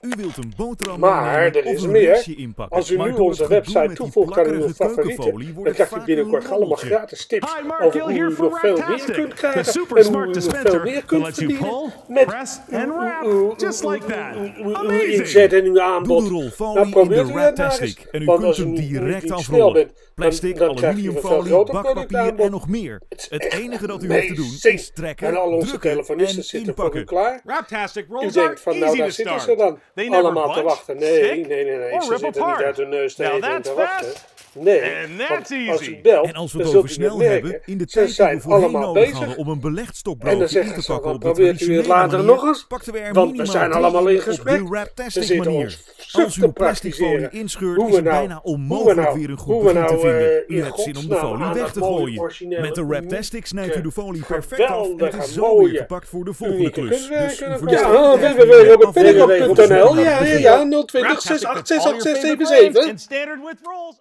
U wilt een boterham Maar er is meer. Als u maar nu onze website toevoegt aan uw favorieten, dan krijgt u binnenkort allemaal gratis tips Hi, Mark over hoe here u nog veel meer kunt krijgen super en hoe smart u nog veel dispenser meer kunt verdienen met press and uw- Amazing. inzet en uw aanbod. Nou, in probeert de u het maar Raptastic. eens. En u Want kunt als hem u direct niet snel afrollen. bent, Plastic, aluminiumfolie, groter bakpapier productaanbod. en nog meer. is Het enige dat u hoeft te doen is trekken, En al onze drukken telefonisten en zitten voor u inpakken. klaar. U denkt van, nou easy daar to zitten start. ze dan. Allemaal te wachten. Nee, nee, nee, nee. Ze zitten niet uit hun neus te Now eten en that's te wachten. Nee, want als u belt, En als we dan het over snel merken. hebben, in de Ze tijd die zijn we voorheen allemaal nodig bezig. hadden om een En dan belegstokbroodje in te ze, pakken dan op de probeert u het traditionele later manier, nog eens. pakten we er Want we zijn allemaal in op gesprek. de Raptastic zitten manier. Als u te een plastic folie inscheurt, is we het nou- bijna we onmogelijk nou- weer een goed we begin te nou, vinden. eh, U hebt zin om de folie weg te gooien. Met de Raptastic snijdt u de folie perfect af en het is zo weer gepakt voor de volgende klus. Dus u Ja, Ja, ja, ja. 020 Raptastic fits all your favorite brands 686 and standard width rolls.